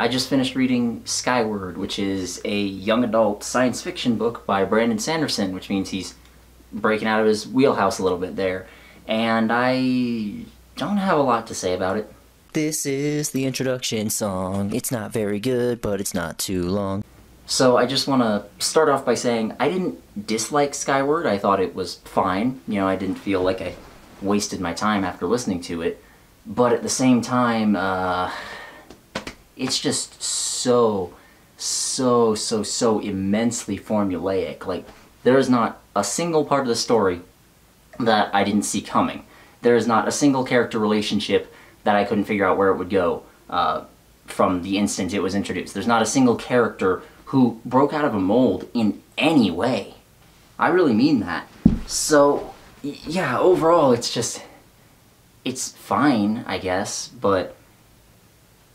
I just finished reading Skyward, which is a young adult science fiction book by Brandon Sanderson, which means he's breaking out of his wheelhouse a little bit there. And I don't have a lot to say about it. This is the introduction song. It's not very good, but it's not too long. So I just want to start off by saying I didn't dislike Skyward. I thought it was fine. You know, I didn't feel like I wasted my time after listening to it. But at the same time, uh, it's just so, so, so, so immensely formulaic. Like, there is not a single part of the story that I didn't see coming. There is not a single character relationship that I couldn't figure out where it would go uh, from the instant it was introduced. There's not a single character who broke out of a mold in any way. I really mean that. So, yeah, overall, it's just. It's fine, I guess, but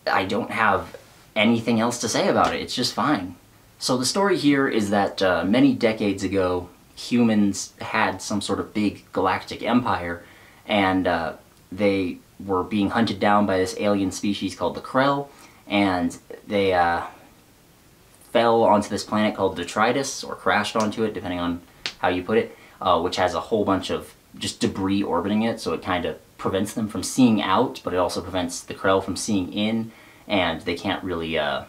I don't have anything else to say about it. It's just fine. So the story here is that uh, many decades ago, humans had some sort of big galactic empire, and uh, they were being hunted down by this alien species called the Krell, and they uh, fell onto this planet called Detritus, or crashed onto it, depending on how you put it, uh, which has a whole bunch of just debris orbiting it, so it kind of prevents them from seeing out, but it also prevents the Krell from seeing in, and they can't really uh,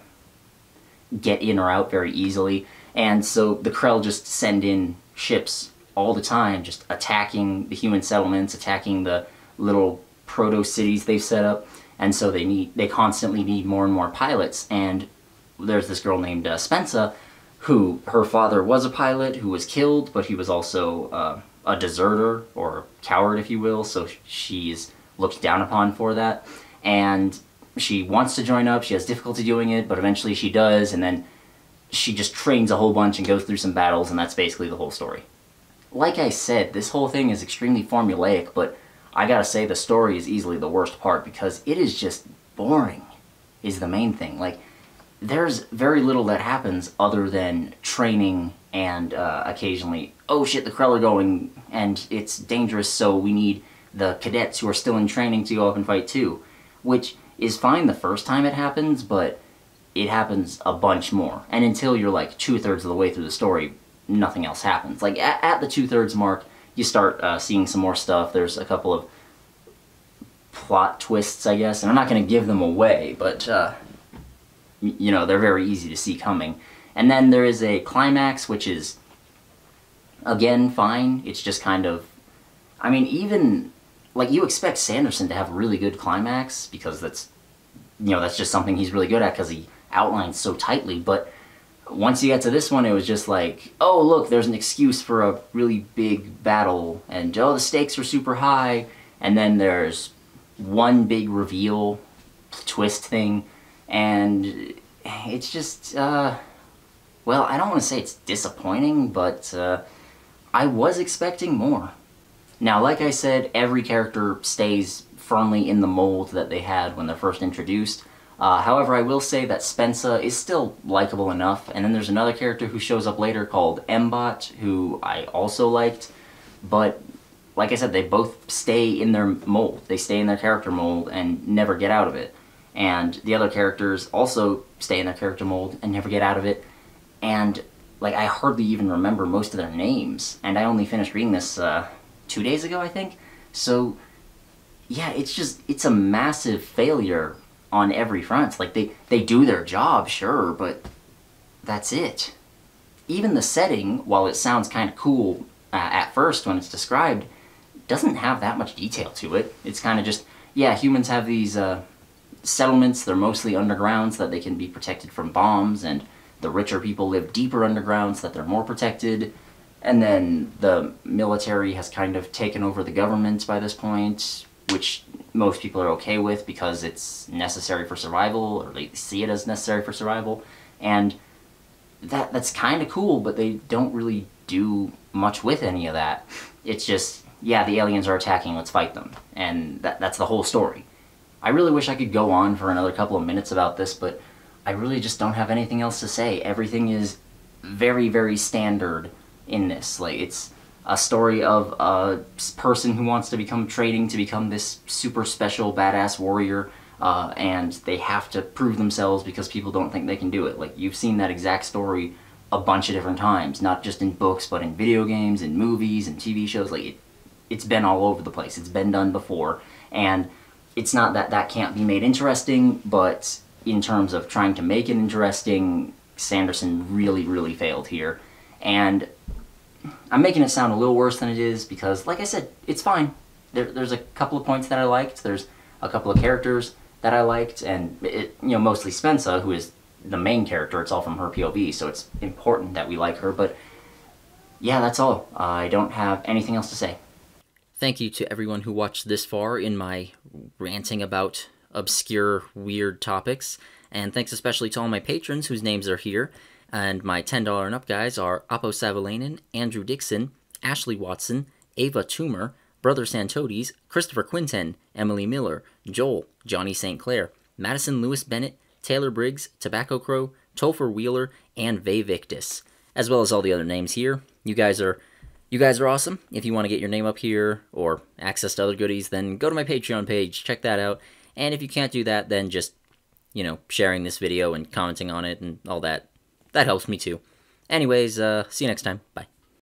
get in or out very easily. And so the Krell just send in ships all the time, just attacking the human settlements, attacking the little proto cities they've set up, and so they need they constantly need more and more pilots. And there's this girl named uh, Spensa, who her father was a pilot who was killed, but he was also uh, a deserter or coward, if you will. So she's looked down upon for that, and she wants to join up. She has difficulty doing it, but eventually she does, and then she just trains a whole bunch and goes through some battles, and that's basically the whole story. Like I said, this whole thing is extremely formulaic, but I gotta say the story is easily the worst part because it is just boring, is the main thing. Like, there's very little that happens other than training and uh, occasionally, oh shit, the Krell are going and it's dangerous, so we need the cadets who are still in training to go up and fight too. Which is fine the first time it happens, but it happens a bunch more. And until you're like two thirds of the way through the story, nothing else happens. Like at, at the two thirds mark, you start uh, seeing some more stuff. There's a couple of plot twists, I guess, and I'm not going to give them away, but uh, you know they're very easy to see coming. And then there is a climax, which is again fine. It's just kind of, I mean, even like you expect Sanderson to have a really good climax because that's you know that's just something he's really good at because he outlines so tightly but once you get to this one it was just like oh look there's an excuse for a really big battle and oh the stakes are super high and then there's one big reveal twist thing and it's just uh well i don't want to say it's disappointing but uh i was expecting more now, like I said, every character stays firmly in the mold that they had when they're first introduced. Uh, however, I will say that Spensa is still likable enough, and then there's another character who shows up later called M-Bot, who I also liked, but like I said, they both stay in their mold. They stay in their character mold and never get out of it. And the other characters also stay in their character mold and never get out of it. And, like, I hardly even remember most of their names, and I only finished reading this, uh, two days ago, I think. So, yeah, it's just, it's a massive failure on every front. Like, they, they do their job, sure, but that's it. Even the setting, while it sounds kind of cool uh, at first when it's described, doesn't have that much detail to it. It's kind of just, yeah, humans have these uh, settlements, they're mostly underground so that they can be protected from bombs, and the richer people live deeper underground so that they're more protected. And then the military has kind of taken over the government by this point, which most people are okay with because it's necessary for survival, or they see it as necessary for survival. And that that's kind of cool, but they don't really do much with any of that. It's just, yeah, the aliens are attacking, let's fight them. And that, that's the whole story. I really wish I could go on for another couple of minutes about this, but I really just don't have anything else to say. Everything is very, very standard in this. Like, it's a story of a person who wants to become training to become this super special badass warrior. uh, and they have to prove themselves because people don't think they can do it. Like you've seen that exact story a bunch of different times, not just in books, but in video games, in movies, and TV shows. Like it, it's been all over the place. It's been done before, and it's not that that can't be made interesting, but in terms of trying to make it interesting, Sanderson really, really failed here. And I'm making it sound a little worse than it is because, like I said, it's fine. There, there's a couple of points that I liked. There's a couple of characters that I liked, and it, you know, mostly Spensa, who is the main character. It's all from her POV, so it's important that we like her. But yeah, that's all. I don't have anything else to say. Thank you to everyone who watched this far in my ranting about obscure, weird topics. And thanks especially to all my patrons whose names are here. And my $10 and up guys are Apo Savalainen, Andrew Dixon, Ashley Watson, Ava Toomer, Brother Santodes, Christopher Quinten, Emily Miller, Joel, Johnny St. Clair, Madison Lewis Bennett, Taylor Briggs, Tobacco Crow, Topher Wheeler, and Vay Victus, as well as all the other names here. You guys are you guys are awesome. If you want to get your name up here or access to other goodies, then go to my Patreon page, check that out. And if you can't do that, then just, you know, sharing this video and commenting on it and all that, that helps me too. Anyways, uh, see you next time. Bye.